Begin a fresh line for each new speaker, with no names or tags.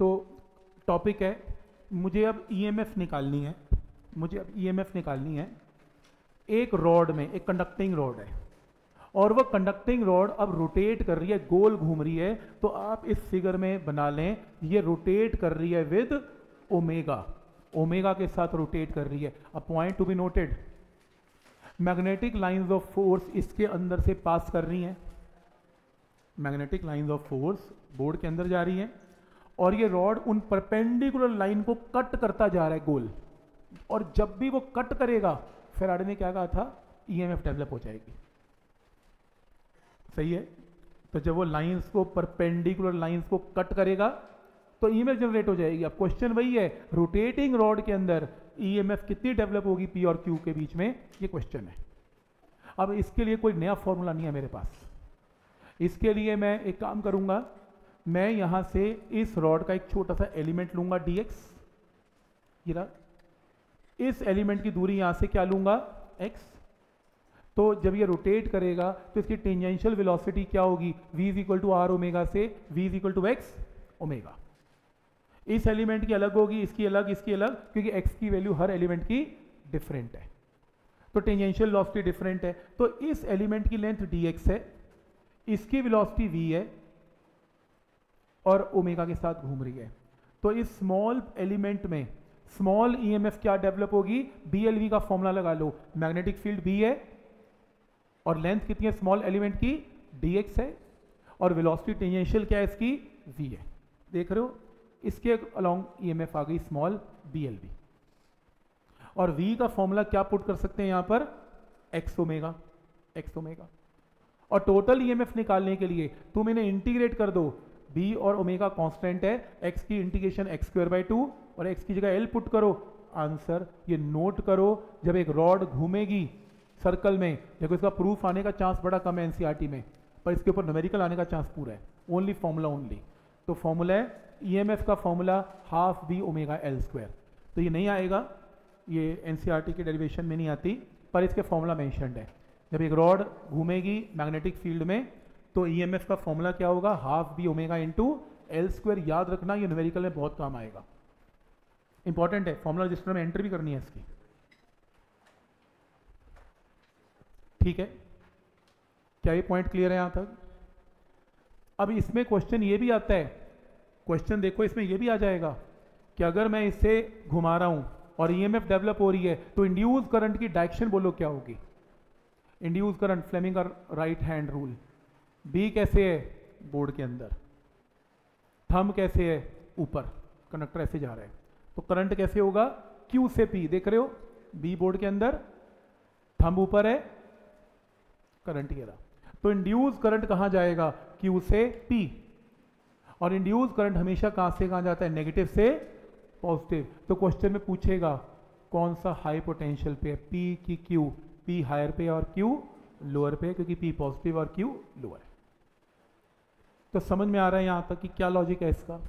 तो टॉपिक है, मुझे अब ईएमएफ निकालनी है, मुझे अब ईएमएफ निकालनी है। एक रॉड में, एक कंडक्टिंग रॉड है। और वह कंडक्टिंग रॉड अब रोटेट कर रही है, गोल घूम रही है तो आप इस फिगर में बना लें, ये रोटेट कर रही है विद ओमेगा ओमेगा के साथ रोटेट कर रही है। A point to be noted magnetic lines of force इसके अंदर से पास कर रही हैं। Magnetic lines of force board के अंदर जा रही हैं। और ये रॉड उन परपेंडिकुलर लाइन को कट करता जा रहा है गोल। और जब भी वो कट करेगा फेराडे ने क्या कहा था? ईएमएफ डेवलप हो जाएगी। सही है? तो जब वो लाइंस को परपेंडिकुलर लाइंस को कट करेगा तो ईएमएफ जनरेट हो जाएगी। अब क्वेश्चन वही है रोटेटिंग रॉड के अंदर ईएमएफ कितनी डेवलप होगी पी और क्यू के बीच में? ये क्वेश्चन है। अब इसके लिए कोई नया फॉर्मूला नहीं है मेरे पास। इसके लिए मैं एक काम करूँगा मैं यहाँ से इस रॉड का एक छोटा सा एलिमेंट लूँगा dx ये रहा। इस एलिमेंट की दूरी यहाँ से क्या लूँगा? x तो जब ये रोटेट करेगा तो इसकी टेंजेंशियल वेलोसिटी क्या होगी? v is equal to r omega से v is equal to x omega इस एलिमेंट की अलग होगी, इसकी अलग इसकी अलग, क्योंकि x की वैल्यू हर एलिमेंट की डिफरेंट है। तो टेंजेंशियल वेलोसिटी डिफरेंट है। तो इस एलिमेंट की लेंथ dx है, इसकी वेलोसिटी v है और ओमेगा के साथ घूम रही है। तो इस स्मॉल एलिमेंट में स्मॉल ईएमएफ क्या डेवलप होगी? बीएलवी का फॉर्मूला लगा लो। मैग्नेटिक फ़ील्ड बी है और लेंथ कितनी है? स्मॉल एलिमेंट की dx है और वेलोसिटी टेंजेंशियल क्या है इसकी? V है। देख रहे हो? इसके अलोंग ईएमएफ आ गई स्मॉल बीएलवी और v का फॉर्मूला क्या पुट कर सकते हैं यहाँ पर? एक्स ओमेगा x ओमेगा और टोटल ईएमएफ निकालने के लिए तुम इन्हें इंटीग्रेट कर दो। B और ओमेगा कांस्टेंट है एक्स की integration x square by two और एक्स की जगह एल पुट करो। आंसर ये नोट करो, जब एक रॉड घूमेगी सर्कल में, देखो इसका प्रूफ आने का चांस बड़ा कम है एनसीईआरटी में, पर इसके ऊपर न्यूमेरिकल आने का चांस पूरा है। ओनली फॉर्मूला ओनली तो फॉर्मूला है ईएमएफ का formula half B omega L square तो ये नहीं आएगा, ये एनसीईआरटी के डेरिवेशन में नहीं आती, पर इसके फॉर्मूला मैंशनड है। जब एक रॉड घूमेगी मैग्नेटिक फ़ील्ड में तो ईएमएफ का फॉर्मूला क्या होगा? Half B omega into L square याद रखना, ये न्यूमेरिकल में बहुत काम आएगा। इंपॉर्टेंट है फॉर्मूला रजिस्टर में एंट्री भी करनी है इसकी। ठीक है? क्या ये पॉइंट क्लियर है यहाँ तक? अब इसमें क्वेश्चन ये भी आता है। क्वेश्चन देखो, इसमें ये भी आ जाएगा कि अगर मैं इसे घुमा रहा हूँ और ईएमएफ डेवलप हो रही है तो इंड्यूस करंट की डायरेक्शन बोलो क्या होगी? Induce current Fleming right hand rule B कैसे है? बोर्ड के अंदर। थम कैसे है? ऊपर। कंडक्टर ऐसे जा रहा है। तो करंट कैसे होगा? क्यू से पी देख रहे हो? बी बोर्ड के अंदर थम ऊपर है, करंट रहा तो इंड्यूस करंट कहाँ जाएगा? क्यू से पी और इंड्यूस करंट हमेशा कहाँ से कहाँ जाता है? नेगेटिव से पॉजिटिव तो क्वेश्चन में पूछेगा, कौन सा हाई पोटेंशियल पे है? पी की क्यू पी हायर पे और क्यू लोअर पे क्योंकि पी पॉजिटिव और क्यू लोअर है। तो समझ में आ रहा है यहाँ तक कि क्या लॉजिक है इसका?